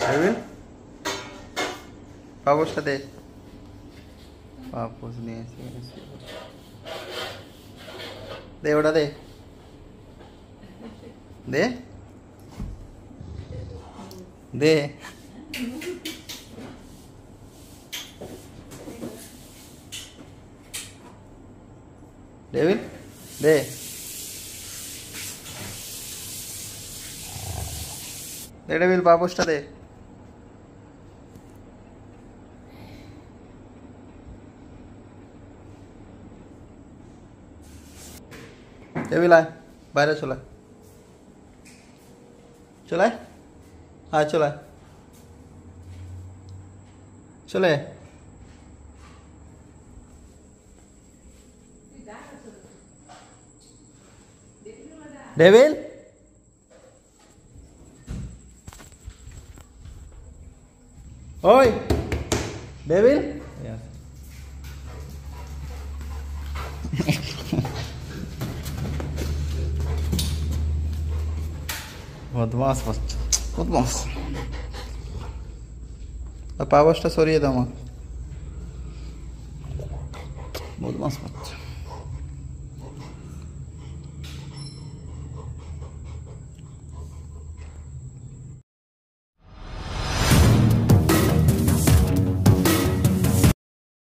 Devil পাপোসটা দে পাপোস নিয়ে এসে এসে। দে ওটা দে দে দে ডেভিল দে দে ডেভিল পাপোসটা দে ডেভিল আয় বাইরে চলে আয়। চলে আয়। আয় চলে আয়। চলে আয়। ডেভিল ওই devil Vadvas vas. Vadvas. Apavošta sorry edama. Vadvas vas.